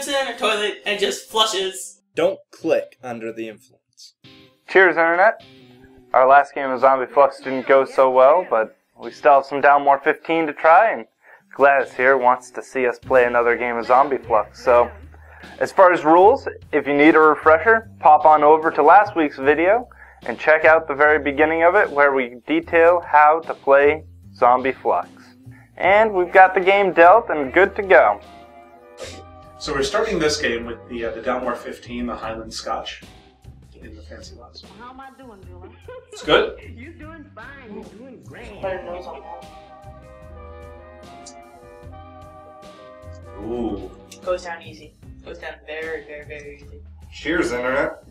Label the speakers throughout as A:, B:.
A: dips it in her toilet and just flushes.
B: Don't click under the influence.
C: Cheers, Internet. Our last game of Zombie Fluxx didn't go so well, but we still have some Dalmore 15 to try, and Gladys here wants to see us play another game of Zombie Fluxx. So, as far as rules, if you need a refresher, pop on over to last week's video and check out the very beginning of it where we detail how to play Zombie Fluxx. And we've got the game dealt and good to go.
D: So we're starting this game with the uh, the Dalmore 15, the Highland Scotch, in the fancy glass.
E: How am I doing, Dylan?
D: It's good.
E: You're doing fine. You're doing great.
A: Put her nose on that.
D: Ooh.
A: Goes down easy. Goes down very, very, very easy.
B: Cheers, Internet.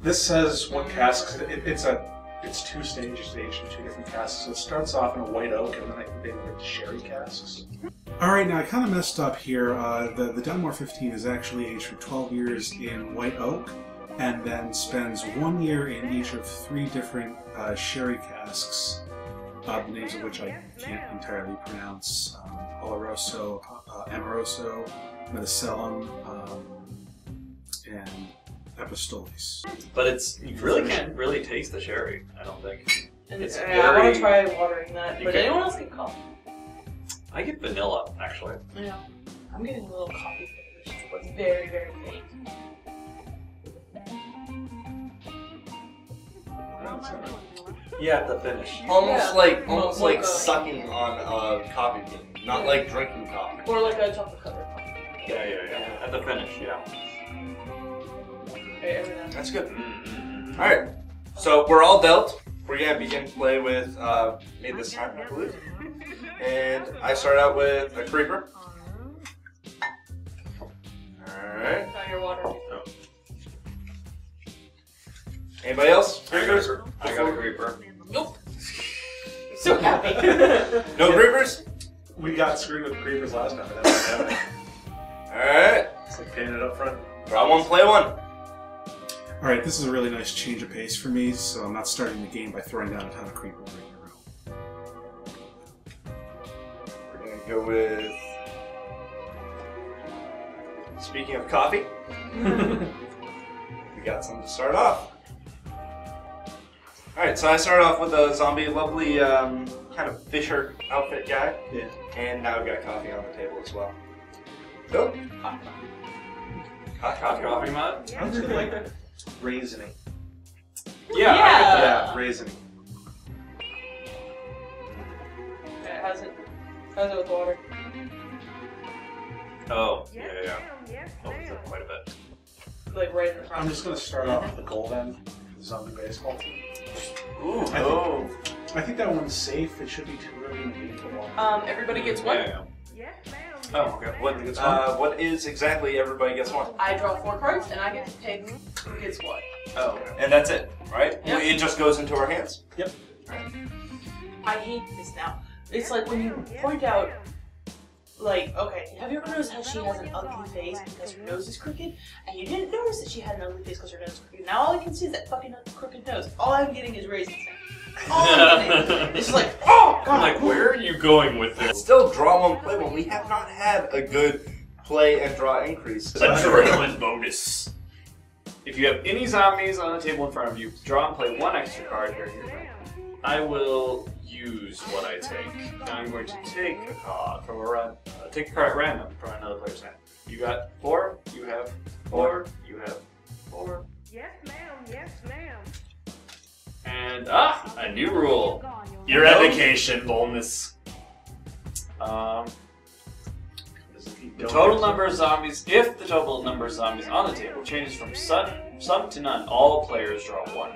D: This says what casks. It, it's a it's two stages, they aged in two different casks. So it starts off in a white oak, and then I think they went to sherry casks.
F: All right, now I kind of messed up here. Uh, the the Dalmore 15 is actually aged for 12 years in white oak, and then spends one year in each of three different uh, sherry casks, uh, the names of which I can't entirely pronounce: um, Oloroso, uh, Amoroso, Matusalem, um, and Apostoles.
G: But it's you really can't really taste the sherry. I don't think.
A: And
G: It's
A: uh, I want to try watering that,
G: You
A: but
G: can-
A: anyone else can coffee?
G: I get vanilla actually.
A: Yeah. I'm getting a little coffee flavors, but it's very, very faint.
E: How am I?
G: Yeah, the finish.
B: Almost
A: Yeah.
B: like almost
A: Mo-
B: like
A: mocha.
B: sucking on a coffee bean, not like drinking coffee.
A: Or like a chocolate covered coffee.
G: Yeah, yeah, yeah. At the finish, yeah.
A: Okay, every now and then.
B: That's good.
G: Mm-hmm.
B: All right, so we're all dealt. We're gonna begin play with uh, me this time, I believe. And I start out with a creeper. All right.
A: Now you're watering.
B: Anybody else?
G: I got a, I got a creeper.
A: Nope. so happy.
B: No creepers.
D: We got screwed with creepers last time, but that's not happening.
B: All right.
D: It's like paying it up front.
B: Draw one, play one.
F: All right, this is a really nice change of pace for me, so I'm not starting the game by throwing down a ton of creepers
B: go with. Speaking of coffee, we got some to start off. All right, so I started off with a zombie, lovely um, kind of Fisher outfit guy,
D: Yeah.
B: and now we've got coffee on the table as well. Nope.
G: Hot coffee, coffee mug.
D: Sounds good, like raisining.
G: Yeah.
A: Yeah.
D: Yeah, raisining.
A: How's it with water?
G: Oh, yeah,
E: Yes,
G: yeah.
E: Yes,
G: Opens up quite a bit.
A: Like right in the front.
D: I'm just gonna start off with the gold end, the zombie baseball team.
G: Ooh,
D: I think-
G: oh.
D: I think that one's safe. It should be too early in the game to walk.
A: Um, everybody gets one.
G: Yeah, yeah.
E: Yes, ma'am.
G: Oh, okay. What?
B: Uh, what is exactly everybody gets one?
A: I draw four cards, and I get to pick who gets what.
G: Oh,
B: And that's it, right?
A: Yeah.
B: It just goes into our hands. Yep. Right.
A: I hate this now. It's like when you point out, like, okay, have you ever noticed how she has an ugly face because her nose is crooked? And you didn't notice that she had an ugly face because her nose is crooked. Now all I can see is that fucking crooked nose. All I'm getting is raisins. All I'm getting. It's like, oh, God.
G: I'm like, where are you going with this?
B: Still draw one, play one. We have not had a good play and draw increase.
G: Adrenaline bonus. If you have any zombies on the table in front of you, draw and play one extra card. Here, here. I will use what I take. Now I'm going to take a card from a run. Uh, take a card at random from another player's hand. You got four. You have four. You have four.
E: Yes, ma'am. Yes, ma'am.
G: And ah, a new rule.
E: Your
G: Eradication bonus. Um, the total number of zombies, if the total number of zombies on the table changes from some, some to none, all players draw one.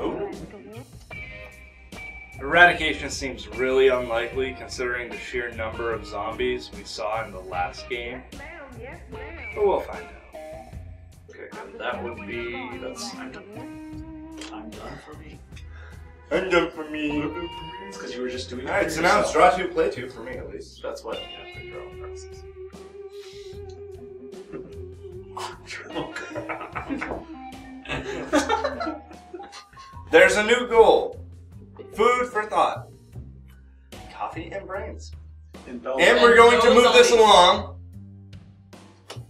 B: Ooh. Eradication seems really unlikely considering the sheer number of zombies we saw in the last game,
E: Yes, ma'am. Yes, ma'am.
B: but we'll find out.
G: Okay, that would be that's I'm done. I'm done for me.
B: I'm done for me.
D: It's because you were just doing it.
B: Alright, so now it's draw two, play two for me at least.
G: That's what you have to draw process.
B: There's a new goal. Food for thought. Coffee and brains.
D: In Bell-
B: And we're going to
A: no
B: move this along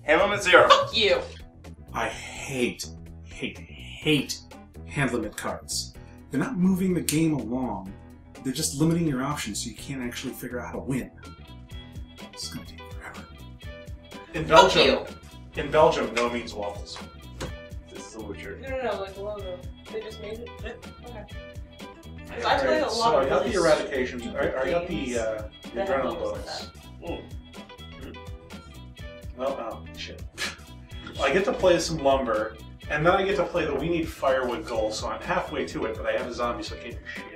B: Hand limit zero.
A: Fuck you.
F: I hate, hate, hate hand limit cards. They're not moving the game along. They're just limiting your options so you can't actually figure out how to win. It's gonna take forever.
D: In
A: Fuck
D: Belgium, in Belgium, no means waffles.
G: This is a Witcher.
A: No, no, no, like the logo. They just made it. Okay. Because I play a lot
D: so
A: of
D: I got
A: really
D: the eradication.
A: stupid
D: I, I got the, uh, the
A: that
D: adrenaline
A: logos like
D: bonus.
A: that.
D: Oh, oh, shit. I get to play some lumber, and then I get to play the We Need Firewood goal, so I'm halfway to it, but I have a zombie, so I can't do shit.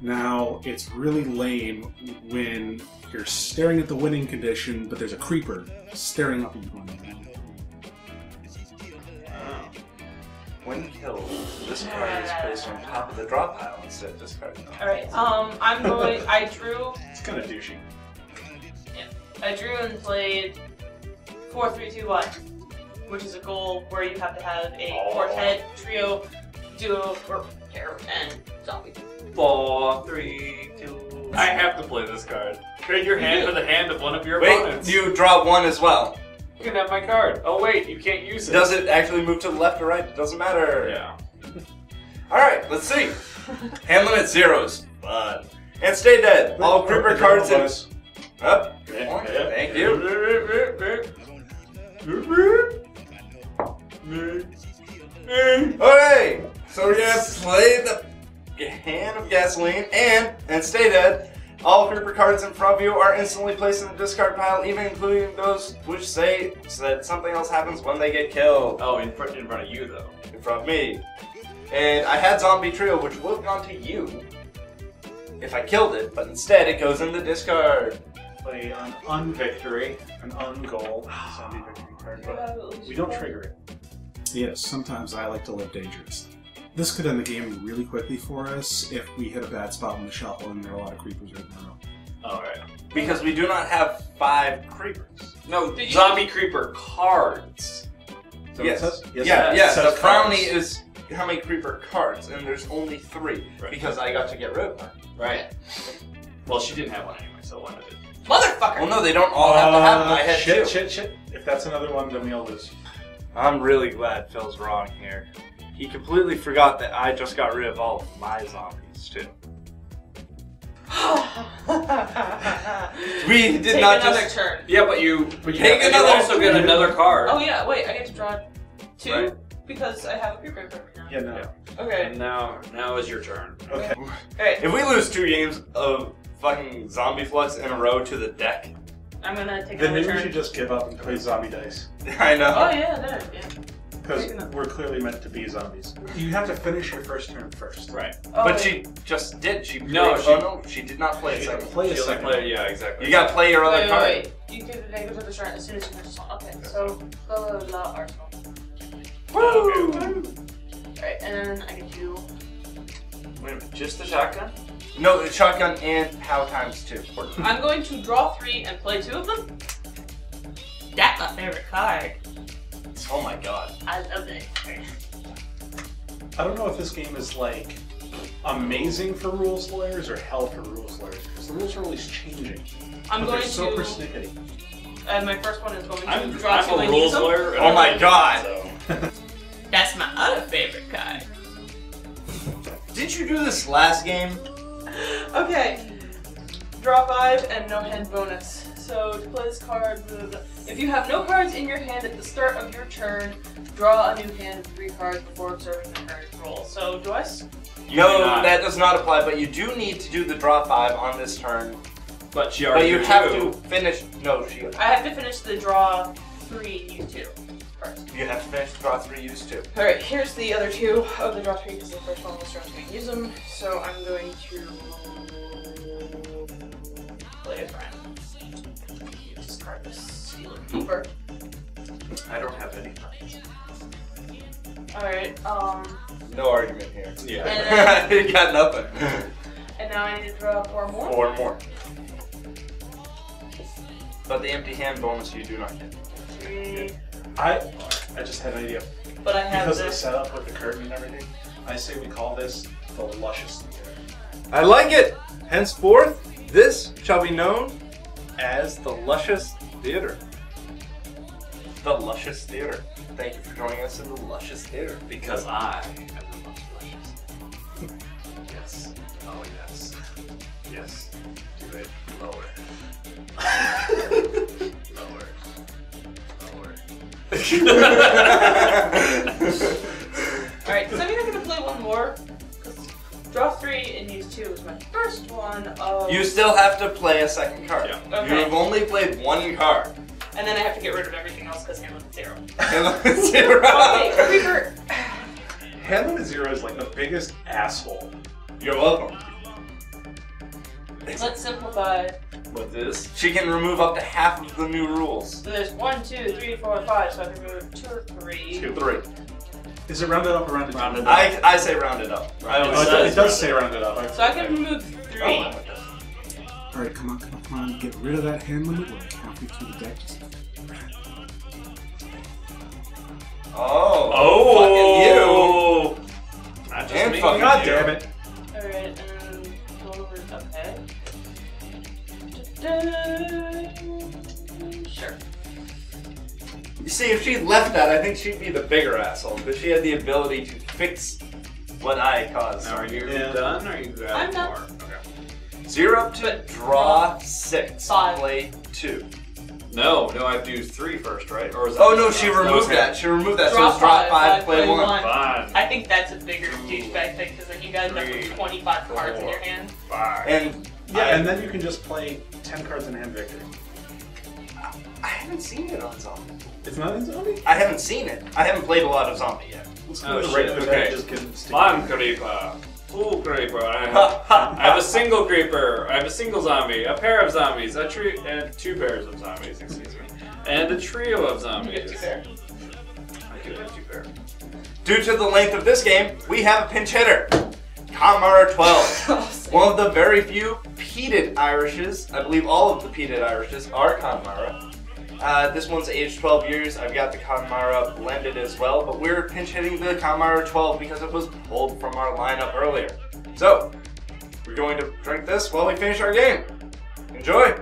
F: Now, it's really lame when you're staring at the winning condition, but there's a creeper staring up at you. going,
B: When killed, this card is placed on top of the draw pile instead of discarding it.
A: Alright, um, I'm going. I drew.
D: It's kind of douchey. Yeah.
A: I drew and played 4 3 2 1, which is a goal where you have to have a
G: Oh.
A: quartet, trio, duo, or pair, and zombie.
G: Four, three, two. I have to play this card. Trade your hand for the hand of one of your
B: Wait,
G: opponents.
B: you draw one as well.
G: You can have my card. Oh wait, you can't use it.
B: Does it actually move to the left or right? It doesn't matter.
G: Yeah.
B: Alright, let's see. Hand limit zeros. Fun. And stay dead. All creeper cards in. Up.
D: Yeah, yeah.
B: Thank you. Okay, so we're gonna play the hand of gasoline and and stay dead. All creeper cards in front of you are instantly placed in the discard pile, even including those which say so that something else happens when they get killed.
G: Oh, in front, in front of you though.
B: in front of me. And I had Zombie Trio, which would have gone to you if I killed it, but instead it goes in the discard.
D: Play an unvictory, an ungoal, zombie victory card, but we don't trigger it.
F: Yes, sometimes I like to live dangerous. This could end the game really quickly for us if we hit a bad spot in the shuffle and there are a lot of creepers right now.
G: Alright.
B: Because we do not have five creepers.
G: No,
A: Did you-
G: zombie creeper cards.
D: Is that what it
B: yes.
D: says? Yes,
B: yeah,
D: it
B: yeah.
D: says
B: The
D: cards.
B: frowny is how many creeper cards, and there's only three
G: Right.
B: because I got to get rid of mine.
G: Right. Well, she didn't have one anyway, so one of it.
A: Motherfucker!
B: Well, no, they don't all have to have them. I
D: Uh,
B: had
D: shit,
B: two.
D: shit, shit. If that's another one, then we all lose.
C: I'm really glad Phil's wrong here. He completely forgot that I just got rid of all of my zombies too.
B: We did
A: Take
B: not
A: another
B: just.
A: turn.
G: Yeah, but you,
D: But you
B: Take
G: you
B: another-
G: also get another card.
A: Oh yeah, wait, I get to draw two
G: Right.
A: because I have a creeper in front of me now.
D: Yeah, no.
G: Yeah.
A: Okay.
G: And now, now is your turn.
D: Okay.
A: Alright,
B: If we lose two games of fucking zombie Fluxx in a row to the deck,
A: I'm gonna take
D: Then
A: another
D: maybe we
A: turn.
D: should just give up and play zombie dice.
B: I know.
A: Oh yeah, that, yeah.
D: Because we're clearly meant to be zombies. You have to finish your first turn first.
G: Right.
A: Oh,
B: but
A: wait.
B: she just did. She
G: No,
B: played-
G: she-
B: oh, no, she did not play a
D: She
B: second.
D: play a
G: She
D: second.
G: play- yeah, exactly.
B: You gotta play your other
A: Wait, wait,
B: card.
A: wait. You give the negative to the turn as soon as you finish the song. Okay, so blah blah blah arsenal.
G: Woo!
A: Alright, and then I get to
G: Wait a minute, just the shotgun?
B: No, it's shotgun and POW times two.
A: I'm going to draw three and play two of them. That's my favorite card.
B: Oh my god.
A: I love it.
D: I don't know if this game is like amazing for rules lawyers or hell for rules lawyers because the rules are always changing.
A: I'm
D: but
A: going
D: they're so
A: to.
D: persnickety.
A: And my first one is going to
G: I'm,
A: draw two
G: I'm a rules lawyer. and
B: Oh
G: I
B: my
G: like
B: God.
G: so-
A: That's my other favorite card.
B: Did you do this last game?
A: Okay. Draw five and no hand bonus. So to play this card, blah, blah, blah. if you have no cards in your hand at the start of your turn, draw a new hand of three cards before observing the current roll. So do I? s-
G: You
B: no,
G: not.
B: that does not apply. But you do need to do the draw five on this turn.
G: But she already.
B: But you
G: did
B: have
G: two.
B: to finish. No, she.
A: I have to finish the draw three and two. two first.
B: You have to finish the draw three. Use two.
A: All right, here's the other two of the draw three because the first one was draw three and use them. So I'm going to play a friend. Discard this seal of paper.
B: I don't have any cards.
A: All right. Um.
B: No argument here.
G: Yeah.
B: you got nothing.
A: And now I need to draw four more.
B: Four more. But the empty hand bonus you do not get.
A: Three.
D: I I just had an idea.
A: But I have
D: Because of the setup with the curtain and everything, I say we call this the luscious theater.
C: I like it! Henceforth, this shall be known as the Luscious Theater.
B: the Luscious Theater. Thank you for joining us in the Luscious Theater.
G: Because I am the most delicious. Yes. Oh yes. Yes. Do it. Lower. Lower. Lower.
A: Alright, so I'm either gonna play one more. 'Cause Draw three and use two was my first one. Of,
B: You still have to play a second card.
G: Yeah.
A: Okay.
B: You have only played one card.
A: and then I have to get rid of everything else because Hamlet's zero.
B: And zero.
A: Okay, Reaper.
D: Hamlet Zero is like the biggest asshole.
B: You're welcome.
A: Let's simplify.
G: With this,
B: She can remove up to half of the new rules.
A: So there's one, two, three, four, five. So I can remove two or three.
G: two,
B: Three.
D: Is it rounded up or rounded down?
G: Rounded up.
B: I, I say rounded up. I
D: Oh,
B: always
D: it,
B: say
D: does, it does say rounded up.
A: So I can remove three.
B: Oh,
F: All right, come on, come on, come on. Get rid of that hand limit. We're halfway through the deck. Just
B: Oh.
G: Oh. Not just
B: And
G: me.
B: fucking
D: God
B: you.
D: damn it.
A: Alright, and um, go over. Okay. Da-da. Sure.
B: You see, if she left that, I think she'd be the bigger asshole because she had the ability to fix what I caused.
G: Now, are you
D: Yeah.
G: done? Or are you grabbing
A: I'm done.
G: more? Okay.
B: So you're up to
A: But-
B: draw six.
A: Five.
B: Play two.
G: No, no, I have to do three first, right? Or is it
B: Oh no, she
G: Okay.
B: removed that. She removed that.
A: Draw
B: so it's draw
A: five,
B: five,
A: five,
B: play,
A: play
B: one.
A: one.
G: Fine.
A: I think that's a bigger douchebag thing because then you guys have
G: Three,
A: like 25 cards in your hand.
G: Five.
B: And
D: Yeah,
B: I,
D: and then you can just play 10 cards in hand victory.
B: I haven't seen it on zombie.
D: It's not in zombie?
B: I haven't seen it. I haven't played a lot of zombie yet.
D: Let's
G: Oh,
D: to the
G: shit,
D: regular deck
G: okay.
D: just get it stick-
G: One creeper. Two creeper. I have, I have a single creeper. I have a single zombie. A pair of zombies. A tree and two pairs of zombies. Excuse me. And a trio of zombies.
A: get two pair.
G: I do have two pair.
B: Due to the length of this game, we have a pinch hitter. Connemara 12. One of the very few peated Irishes. I believe all of the peated Irishes are Connemara. Uh, this one's aged 12 years. I've got the Connemara blended as well, but we're pinch hitting the Connemara 12 because it was pulled from our lineup earlier. So, we're going to drink this while we finish our game. Enjoy.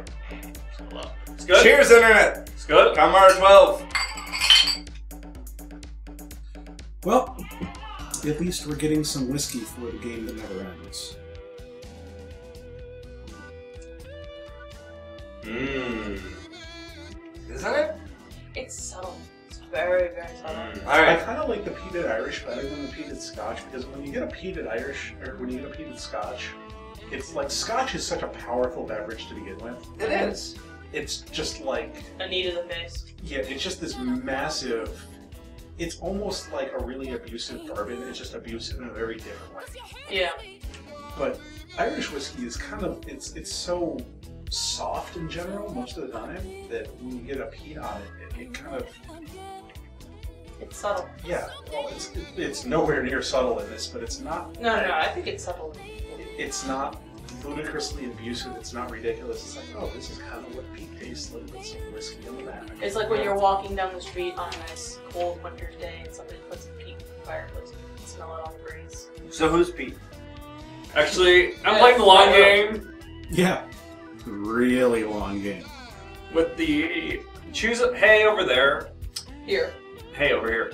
G: It's good.
B: Cheers, Internet.
G: It's good.
B: Connemara 12.
F: Well, at least we're getting some whiskey for the game that never ends.
G: Mmm.
B: Isn't it?
A: It's subtle. It's very, very subtle.
G: Mm.
B: All
D: I kind of like the peated Irish better than the peated Scotch because when you get a peated Irish or when you get a peated Scotch, it's like Scotch is such a powerful beverage to begin with.
B: It is.
D: It's just like
A: A knee to the face.
D: yeah, it's just this massive. It's almost like a really abusive bourbon. It's just abusive in a very different way.
A: Yeah.
D: But Irish whiskey is kind of it's it's so soft in general most of the time that when you get a peat on it, it, it kind of
A: It's subtle.
D: yeah. Well, it's it's nowhere near subtle in this, but it's not.
A: No, no, no. I think it's subtle.
D: It's not ludicrously abusive. It's not ridiculous. It's like, oh, this is kind of what peat tastes like with some whiskey in the back.
A: It's like when you're walking down the street on a nice cold winter's day and somebody puts a peat in the fireplace. You can smell it on the breeze.
B: So who's Pete?
G: Actually, I'm
A: Yeah,
G: playing the long game
F: Yeah, really long game.
G: with the choose. A, hey, over there.
A: Here.
G: Hey, over here.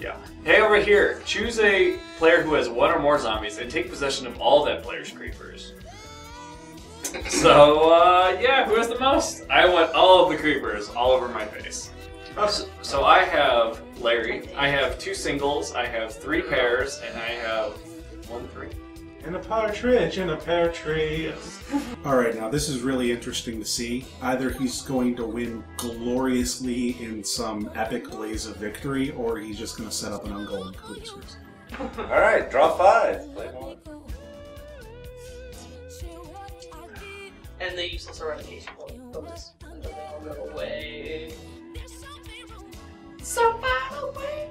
G: Yeah. Hey, over here. Choose a player who has one or more zombies and take possession of all that player's creepers. So, uh, yeah, who has the most? I want all of the creepers all over my face. So, so I have Larry, I have two singles, I have three pairs, and I have one three.
D: And a partridge in a pear tree.
F: All right, now this is really interesting to see. Either he's going to win gloriously in some epic blaze of victory, or he's just going to set up an ungoing cruise.
B: All right, draw five. Play one.
A: And the useless eradication bonus. And then they'll go away. So far away.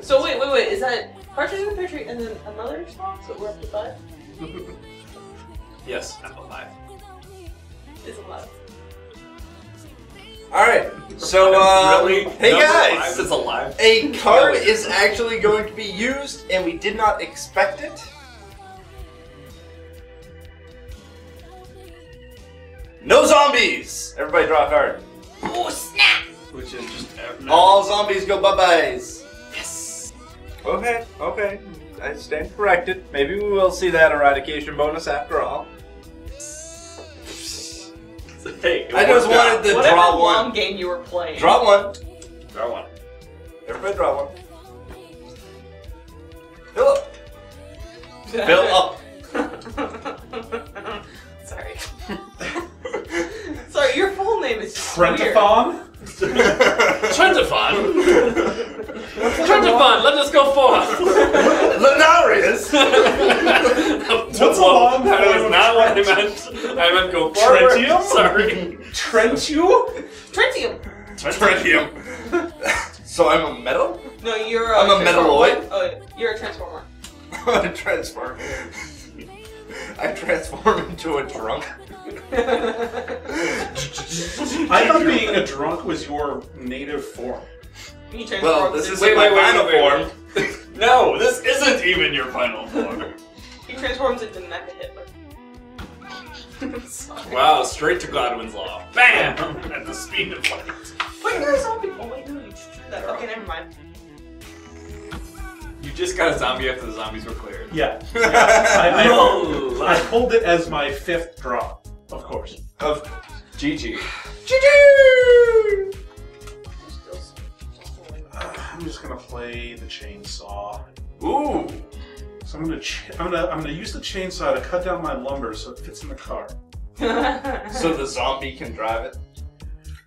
A: So wait, wait, wait. Is that Partridge in the Pear Tree and then another song? So we're up to five?
G: Yes, apple five.
A: It's alive.
B: All right. So, um,
G: really?
B: hey
G: Number
B: guys,
G: Five is alive.
B: a card is actually going to be used, and we did not expect it. No zombies! Everybody draw a card. Oh snap!
G: Which is just
B: All zombies go bye byes. Yes! Okay, okay. I stand corrected. Maybe we will see that eradication bonus after all.
G: Hey,
B: I just
G: worked out.
B: wanted to
A: Whatever
B: draw
A: long
B: one.
A: game you were playing.
B: Draw one.
G: Draw one.
B: Everybody draw one. Fill up. Fill up.
A: Sorry. Sorry, your full name is just weird.
D: Trentathon?
G: Trentathon! Trentathon, let us go forth!
B: Lenarius!
D: What's a long
G: That
D: form
G: was
D: of
G: not what I meant. I meant go forward.
D: Trentium?
G: Sorry.
D: Trentu?
A: Trentium.
B: Tritium. so I'm a metal?
A: No, you're.
B: I'm a
A: transformer.
B: metalloid.
A: Oh, you're a transformer.
B: I transform. I transform into a drunk.
D: I thought being a drunk was your native form.
A: You transform
B: Well, this
A: into-
B: is
G: Wait,
B: my
G: wait, wait,
B: final
G: wait,
B: form.
G: wait. No, this isn't even your final form.
A: He transforms into Mecha Hitler.
G: Wow, straight to Godwin's Law. Bam! At the speed of light.
A: Wait, you're a zombie. Oh wait, no, you just drew that. Okay, never mind.
G: You just got a zombie after the zombies were cleared.
D: Yeah. I, I,
G: No.
D: I pulled it as my fifth draw, of course.
B: Of
G: GG.
D: Uh, I'm just gonna play the chainsaw.
B: Ooh.
D: So I'm gonna, ch- I'm gonna, I'm gonna use the chainsaw to cut down my lumber so it fits in the car.
B: So the zombie can drive it.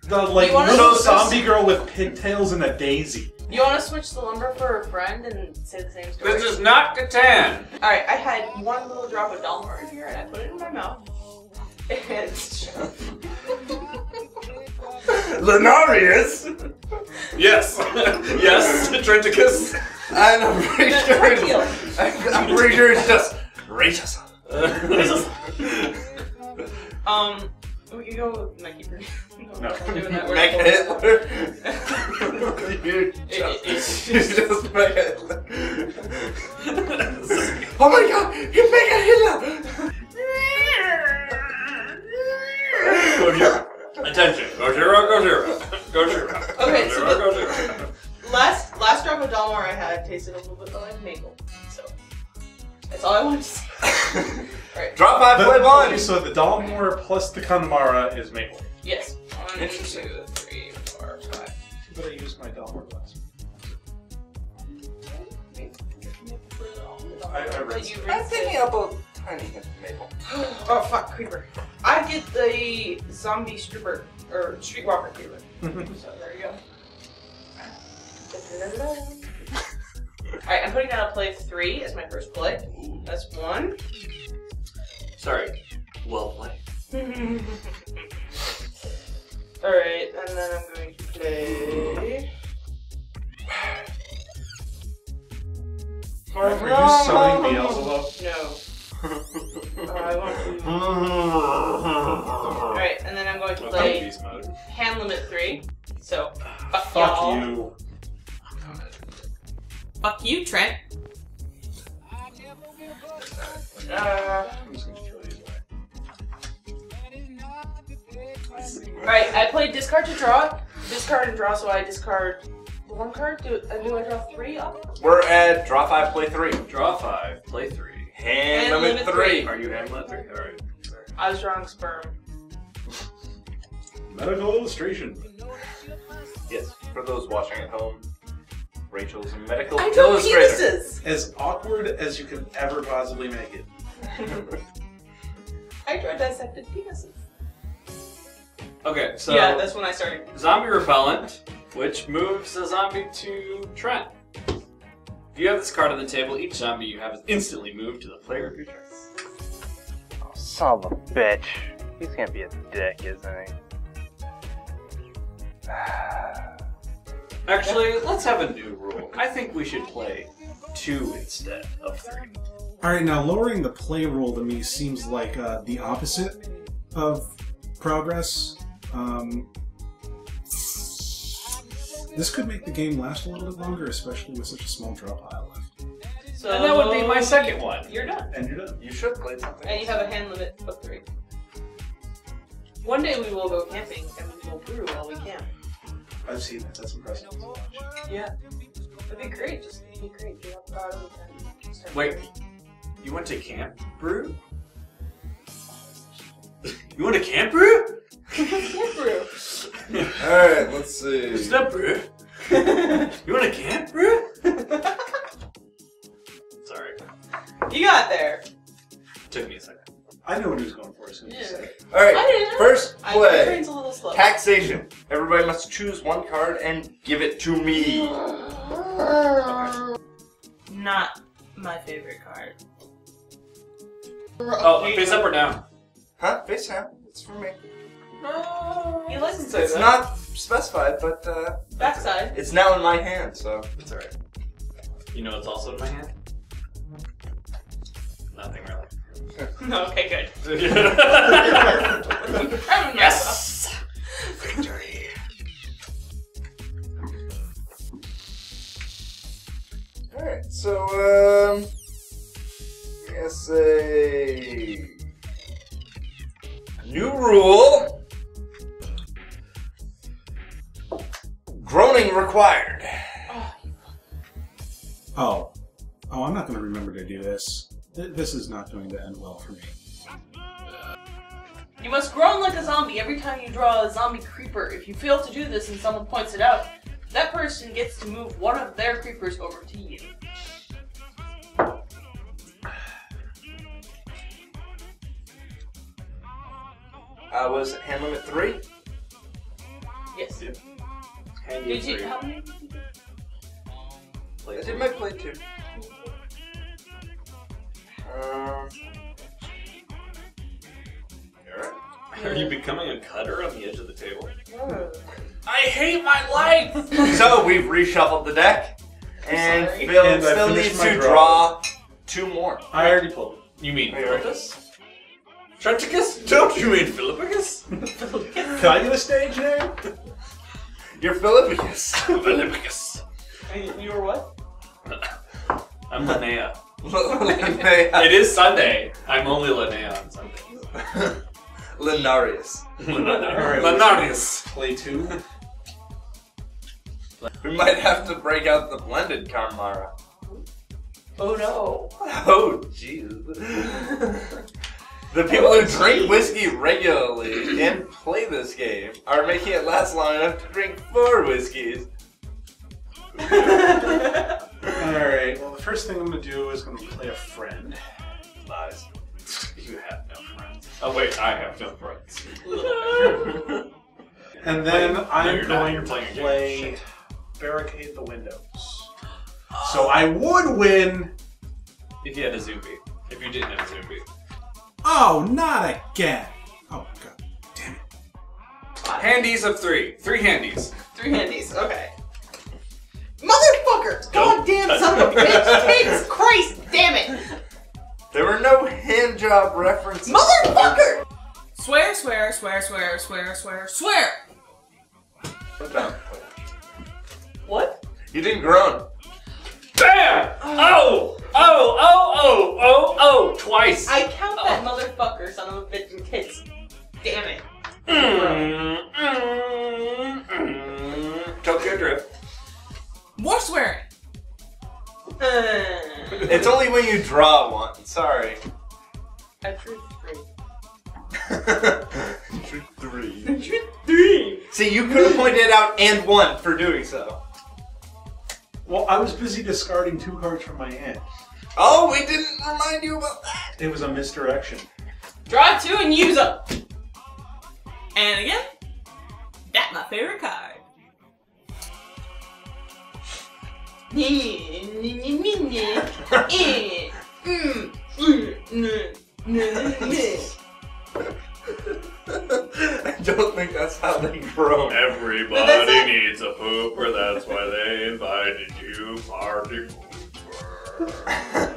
D: The like
A: You wanna
D: little
A: know this?
D: zombie girl with pigtails and a daisy.
A: you want to switch the lumber for a friend and say the same story?
G: This is not Catan.
A: All right, I had one little drop of Dalmore in here, and I put it in my mouth. And
B: Lenarius?
G: Yes. yes, Trenticus.
B: And I'm pretty sure it's, I'm pretty sure it's just Rachel.
A: um, we can go with Mikey. Pretty.
D: No.
A: I'm doing that.
B: Make
A: We're-
B: Hitler. you
A: It-
B: just,
A: it's
B: you just make Hitler. oh my god,
D: plus the Connemara is maple.
A: Yes. One,
B: Interesting.
A: three, four, five.
D: But I used my Dalmore glass. I- I read
A: But you
B: I'm
A: read
B: thinking
A: it.
B: about tiny hint of maple.
A: Oh fuck, creeper. I get the zombie stripper or streetwalker creeper. Mm-hmm. so there you go. Alright, I'm putting down a play three as my first play. That's one.
G: Sorry. Well played.
A: Mm-hmm. Discard and draw, so I discard the one card. Do, do I draw three up?
B: We're at draw five, play three.
G: Draw five, play three.
B: Hand
A: Hand
B: limit
A: limit
B: three.
G: Are you Hamlet three? Alright.
A: I was drawing sperm.
D: Medical illustration.
B: Yes, for those watching at home, Rachel's a medical
A: I draw
B: illustrator.
A: penises!
D: As awkward as you can ever possibly make it.
A: I draw dissected penises.
G: Okay, so
A: yeah, that's when I started.
G: zombie repellent, which moves a zombie to Trent. If you have this card on the table, each zombie you have is instantly moved to the player of your choice.
C: Oh, son of a bitch. He's gonna be a dick, isn't he?
G: Actually, let's have a new rule. I think we should play two instead of three.
F: All right, now lowering the play rule to me seems like uh, the opposite of progress. Um, this could make the game last a little bit longer, especially with such a small draw pile left.
A: So
G: And that would be my second one.
A: You're done.
D: And you're done.
B: You should play something.
A: And you have a hand limit of three. One day we will go camping and we will brew while we camp.
F: I've seen that. That's impressive.
A: Yeah. That'd be great. Just it'd be great. Get up out of the tent.
G: Wait.
A: brewing.
G: You went to camp, brew? you went to camp, brew?
A: Camp brew.
B: Alright, let's see.
G: What's up, brew? You want to camp, brew? Sorry,
A: you got there.
G: took me a second.
F: I know what he was going for as soon as he
A: Yeah.
B: Alright,
A: I didn't.
B: first
A: I, my
B: play.
A: a little slow.
B: Taxation. Everybody must choose one card and give it to me.
A: Not my favorite card.
G: Oh, face up or down?
B: Huh? Face down. It's for me.
A: No. He likes to say
B: It's
A: that.
B: not specified, but uh,
A: backside.
B: it's now in my hand, so.
G: It's alright. You know it's also in my hand? Nothing really.
A: okay, good.
G: yes! Victory.
B: Alright, so, um. Yes, a. New rule.
F: To do this. Th- This is not going to end well for me.
A: You must groan like a zombie every time you draw a zombie creeper. If you fail to do this and someone points it out, that person gets to move one of their creepers over to you.
B: I was it hand limit three?
A: Yes.
G: Hand
A: Did
G: you
A: you?
G: three.
A: How many?
B: I did my play too. Um. Alright.
G: Are you becoming a cutter on the edge of the table?
A: Oh.
G: I hate my life!
B: So we've reshuffled the deck, and
A: sorry.
B: Phil
F: And I
B: still
F: finished
B: needs
F: my
B: to
F: draw.
B: draw two more.
F: I already pulled it.
G: You mean
B: Wait, wait.
G: Philippus? Trenticus? Don't you mean Philippicus?
F: Can I get a stage name?
B: You're Philippicus.
G: Philippicus.
A: And you were what?
G: I'm Linnea.
B: Linnea-
G: It is Sunday. I'm only Linnea on Sunday.
B: Linarius.
F: Alright,
G: Linarius.
F: Play two.
B: We might have to break out the blended Connemara.
A: Oh no.
B: Oh, jeez. The people who drink whiskey regularly and play this game are making it last long enough to drink four whiskeys.
F: Alright, well, the first thing I'm going to do is going to play a friend.
B: Lies.
G: You have no friends. Oh wait, I have no friends.
F: And then
G: Wait, no,
F: I'm
G: you're not.
F: going
G: You're
F: to
G: playing a game.
F: play Barricade the Windows. So I would win.
G: If you had a zombie. If you didn't have a zombie.
F: Oh, not again. Oh, God damn it.
G: Handies of three. Three handies.
A: Three handies. Okay. Motherfucker! Goddamn son of a bitch! Jesus Christ! Damn it!
B: There were no hand job references.
A: Motherfucker! Swear, swear, swear, swear, swear, swear, swear! What?
B: You didn't groan.
G: BAM! Oh! Oh! Oh! Oh! Oh! Oh! Twice!
A: I count that motherfucker, son of a bitch, in kids. Damn it.
G: Mm, mm, mm. Tokyo Drift.
A: More swearing! Uh,
B: It's only when you draw one. Sorry.
A: I drew three.
B: Trick three.
A: Drew three!
B: See, you could have pointed out and one for doing so.
F: Well, I was busy discarding two cards from my hand.
B: Oh, we didn't remind you about that.
F: It was a misdirection.
A: Draw two and use them! And again, that's my favorite card.
B: I don't think that's how they grow.
G: Everybody
A: That's it.
G: needs a pooper, that's why they invited you party pooper.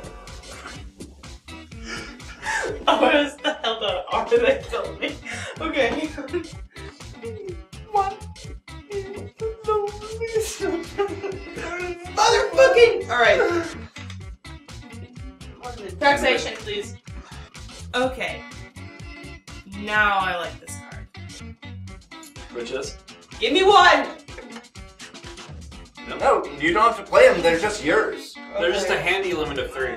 A: Oh, I was the hell out of armor that killed me. Okay. One. Motherfucking! Alright. Taxation, please. Okay. Now I like this card.
G: Which is?
A: Give me one!
B: No, no, you don't have to play them. They're just yours.
G: They're just a handy limit of three.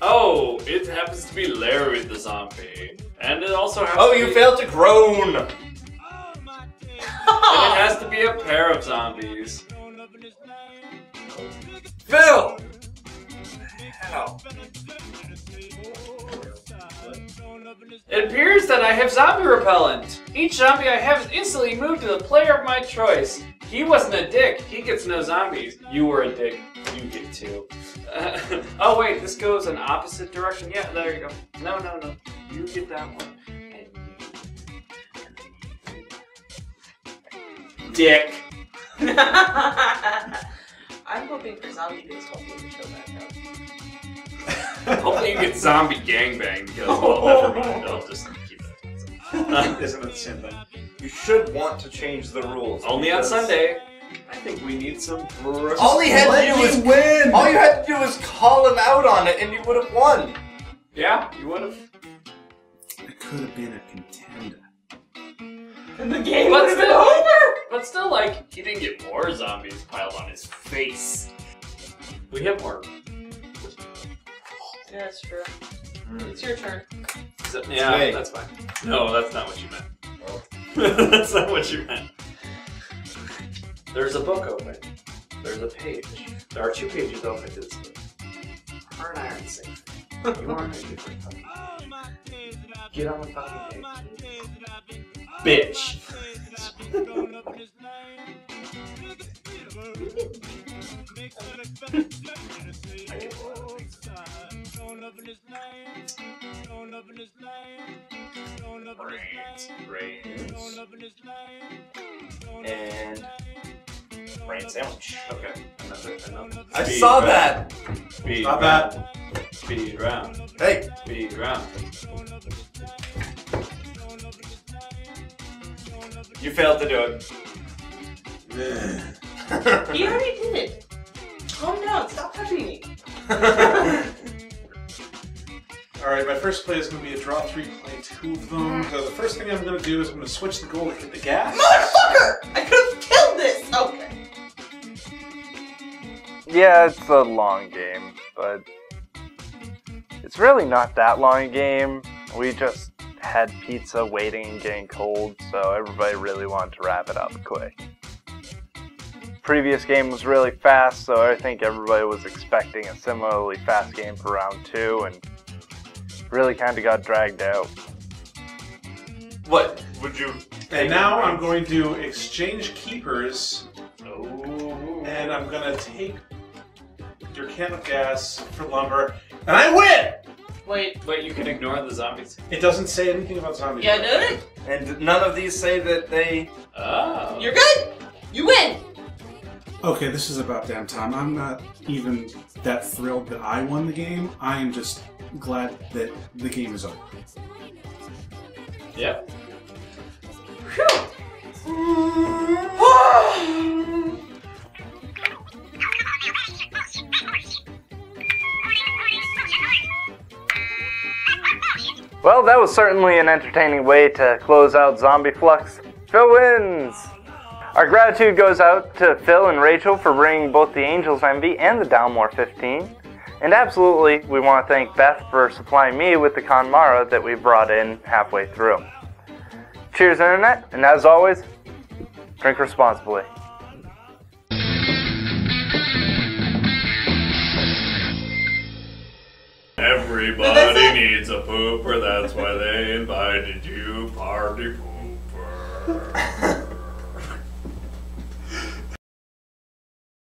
G: Oh, it happens to be Larry the zombie. And it also has
B: Oh,
G: to
B: you
G: be,
B: failed to groan.
G: And it has to be a pair of zombies.
B: Phil. Hell.
G: It appears that I have zombie repellent. Each zombie I have is instantly moved to the player of my choice. He wasn't a dick. He gets no zombies. You were a dick. You get two. Uh, oh wait, this goes in opposite direction. Yeah, there you go. No, no, no. You get that one. Dick.
A: I'm hoping for zombie baseball game to show back up.
G: Hopefully you get zombie gangbang because well, never mind. I'll just keep that.
D: Isn't it the same thing?
B: You should want to change the rules.
G: Only on
B: because-
G: Sunday. I think we need some. bro-
B: All he had to do was
D: win.
B: All you had to do was call him out on it, and you would have won.
G: Yeah, you would have.
F: It could have been a contender.
A: And the game
G: But
A: would have been
G: still-
A: over!
G: But still, like, he didn't get more zombies piled on his face. We have more.
A: Yeah, that's true. Hmm. It's your turn.
G: So- yeah,
B: Wait.
G: that's fine. No, that's not what you meant.
B: Oh.
G: that's not what you meant. There's a book open. There's a page. There are two pages open to this book. Her and Iron Safe. You are in a different fucking page. Get on the fucking page. Bitch. I get a lot of things. Brains. Brains.
B: And brain sandwich.
G: Okay. Another, another.
B: I
G: Speed
B: saw
G: round.
B: that.
G: Speed
D: Not
G: round.
D: bad.
G: Speed round.
B: Hey,
G: Speed round.
B: You failed to do it.
A: He already did it. Oh, Calm down. Stop touching me.
D: All right, my first play is going to be a draw three, play two of them. So the first thing I'm going to do is I'm going to switch the goal to hit the gas.
A: Motherfucker! I could have killed this! Okay.
C: Yeah, it's a long game, but it's really not that long a game. We just had pizza waiting and getting cold, so everybody really wanted to wrap it up quick. Previous game was really fast, so I think everybody was expecting a similarly fast game for round two, and really kind of got dragged out.
B: What would you?
D: And now I'm going to exchange keepers,
G: Oh.
D: and I'm going to take your can of gas for lumber, and I win!
A: Wait.
G: Wait, you can ignore the zombies?
D: It doesn't say anything about zombies.
A: Yeah, did it?
B: And none of these say that they.
G: Oh.
A: You're good. You win.
F: Okay, this is about damn time. I'm not even that thrilled that I won the game. I am just glad that the game is over.
G: Yep.
C: Well, that was certainly an entertaining way to close out Zombie Fluxx. Phil wins! Our gratitude goes out to Phil and Rachel for bringing both the Angels Envy and the Dalmore 15. And absolutely, we want to thank Beth for supplying me with the Connemara that we brought in halfway through. Cheers, Internet, and as always, drink responsibly.
G: Everybody needs a pooper, that's why they invited you, party pooper.